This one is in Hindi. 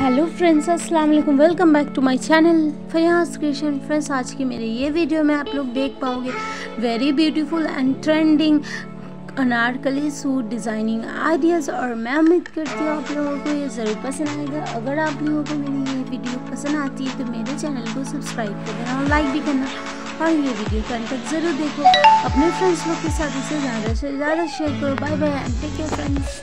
हेलो फ्रेंड्स अस्सलाम वालेकुम। Welcome back to my channel Fayaz creation friends आज की मेरे ये वीडियो में आप लोग देख पाओगे very beautiful and trending Anarkali suit designing ideas और मैं उम्मीद करती हूँ आप लोगों को ये ज़रूर पसंद आएगा। अगर आप लोगों को मेरी ये वीडियो पसंद आती है तो मेरे चैनल को सब्सक्राइब कर देना और लाइक भी करना और ये वीडियो का तक ज़रूर देखो। अपने फ्रेंड्स लोग के साथ इसे ज़्यादा से ज़्यादा शेयर करो। Bye bye and take care friends